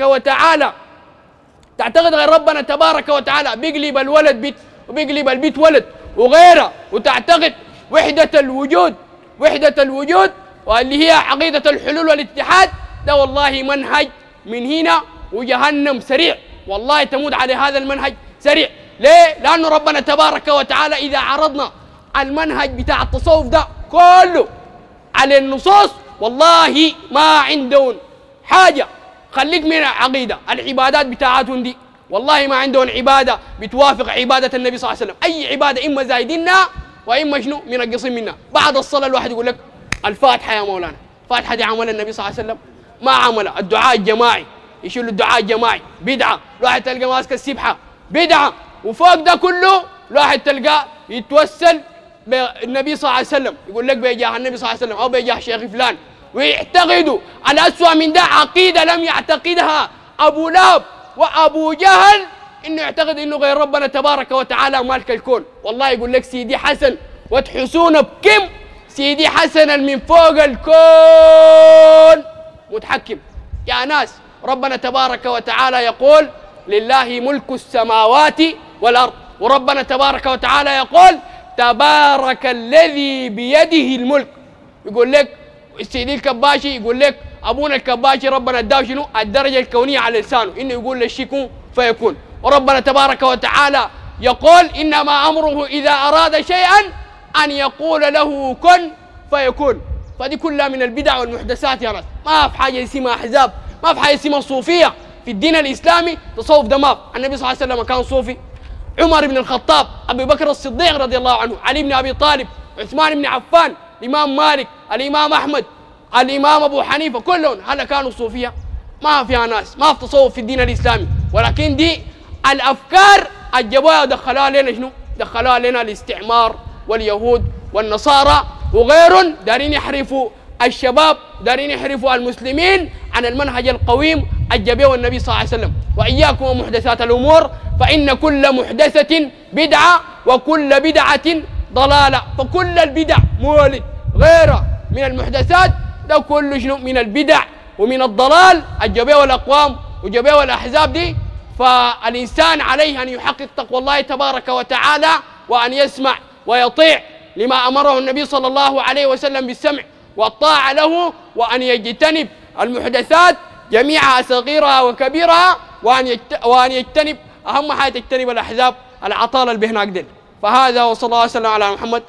وتعالى. تعتقد غير ربنا تبارك وتعالى. بيقلب الولد بيت وبيقلب البيت ولد وغيره. وتعتقد وحدة الوجود وحدة الوجود واللي هي عقيدة الحلول والاتحاد ده والله منهج من هنا وجهنم سريع. والله تموت على هذا المنهج سريع. ليه؟ لأنه ربنا تبارك وتعالى إذا عرضنا المنهج بتاع التصوف ده كله على النصوص والله ما عندهم حاجة. خليك من العقيدة العبادات بتاعتهم دي والله ما عندهم عبادة بتوافق عبادة النبي صلى الله عليه وسلم. أي عبادة إما زايدينها وإما شنو منقصين منها بعد الصلاة الواحد يقول لك الفاتحة يا مولانا. الفاتحة دي عمل النبي صلى الله عليه وسلم. ما عملها الدعاء الجماعي. يشيلوا الدعاء الجماعي. بدعة. الواحد تلقى ماسك السبحة. بدعة. وفوق ده كله الواحد تلقاه يتوسل بالنبي صلى الله عليه وسلم. يقول لك بيجاه النبي صلى الله عليه وسلم أو بيجاه شيخ فلان. ويعتقدوا على أسوأ من ده عقيدة لم يعتقدها أبو لهب وأبو جهل إنه يعتقد إنه غير ربنا تبارك وتعالى مالك الكون. والله يقول لك سيدي حسن وتحسون بكم؟ سيدي حسن من فوق الكون. متحكم. يا ناس ربنا تبارك وتعالى يقول لله ملك السماوات والأرض وربنا تبارك وتعالى يقول تبارك الذي بيده الملك. يقول لك السيدي الكباشي يقول لك أبونا الكباشي ربنا اداه شنو؟ الدرجة الكونية على لسانه إنه يقول للشيء فيكون. وربنا تبارك وتعالى يقول إنما أمره إذا أراد شيئا أن يقول له كن فيكون. فدي كلها من البدع والمحدثات يا ناس ما في حاجة اسمها أحزاب ما في حاجة اسمها صوفية في الدين الإسلامي تصوف ده ما النبي صلى الله عليه وسلم كان صوفي. عمر بن الخطاب أبي بكر الصديق رضي الله عنه علي بن أبي طالب عثمان بن عفان الإمام مالك الإمام أحمد الإمام أبو حنيفة كلهم هل كانوا صوفية. ما فيها ناس ما في تصوف في الدين الإسلامي. ولكن دي الأفكار الجبوها ودخلوها لنا شنو؟ دخلوها لنا الاستعمار واليهود والنصارى. وغيرهم دارين يحرفوا الشباب دارين يحرفوا المسلمين عن المنهج القويم الجبيه النبي صلى الله عليه وسلم. وإياكم ومحدثات الأمور فإن كل محدثة بدعة وكل بدعة ضلالة. فكل البدع مولد غيرها من المحدثات ده كله شنو؟ من البدع ومن الضلال. الجبيه والأقوام وجبيه والأحزاب دي. فالإنسان عليه أن يحقق تقوى الله تبارك وتعالى وأن يسمع ويطيع لما أمره النبي صلى الله عليه وسلم بالسمع والطاعة له وأن يجتنب المحدثات جميعها صغيرها وكبيرها وأن. وأن يجتنب أهم حاجة تجتنب الأحزاب العطالة اللي هناك دل فهذا وصلى الله وسلم على محمد.